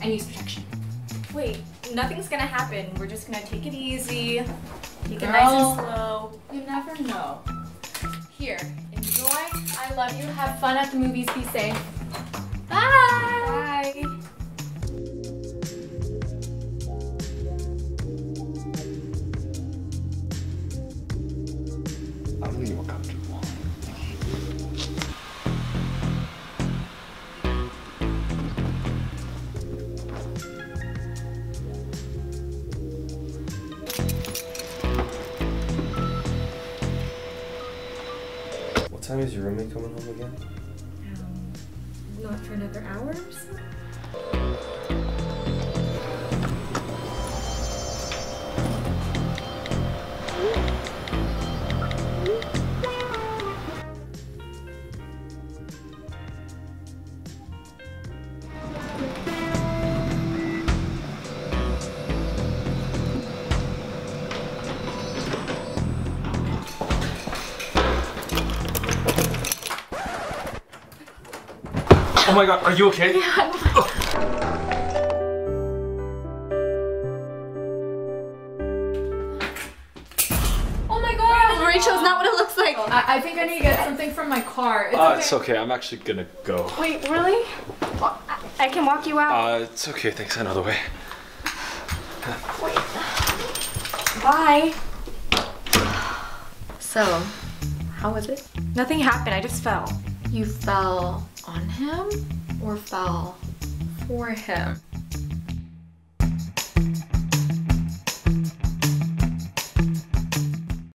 and use protection. Wait, nothing's gonna happen. We're just gonna take it easy, take it nice and slow. You never know. Here, enjoy. I love you. Have fun at the movies. Be safe. Bye. What time is your roommate coming home again? Um, not for another hour or so? Oh my god, are you okay? Yeah, Oh my god! Rachel, it's not what it looks like. I, I think I need to get something from my car. It's Uh, okay. it's okay. I'm actually gonna go. Wait, really? Well, I- I can walk you out. Uh, it's okay. Thanks. I know the way. Wait. Bye. So, how was it? Nothing happened. I just fell. You fell on him or fell for him?